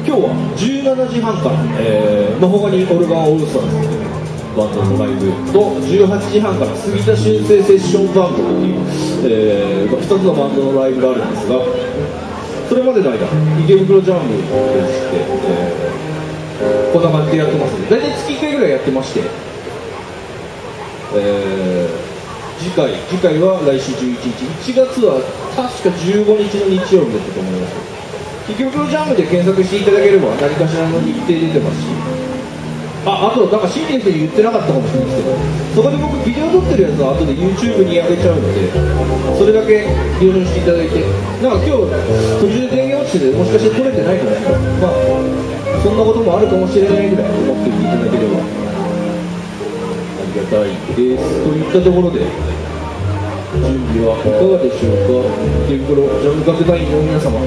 今日は17時半から、えーまあ、他にオルガンオールスターズというバンドのライブと18時半から杉田修正セッションバンドという、え2つのバンドのライブがあるんですがそれまでの間池袋ジャンムでして、えーこんな感じでやってますので大体月1回ぐらいやってまして、えー次回次回は来週11日1月は確か15日の日曜日だったと思います池袋ジャムで検索していただければ何かしらの日程出てますし。ああとなんか新年生に言ってなかったかもしれないですけどそこで僕ビデオ撮ってるやつは後で YouTube に上げちゃうのでそれだけ了承していただいてなんか今日途中で電源落ちててもしかして撮れてないと思うんですけどまあそんなこともあるかもしれないぐらい思っていただければ。ありがたいです。といったところで準備はいかがでしょうか。池袋ジャム楽団員の皆様。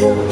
you.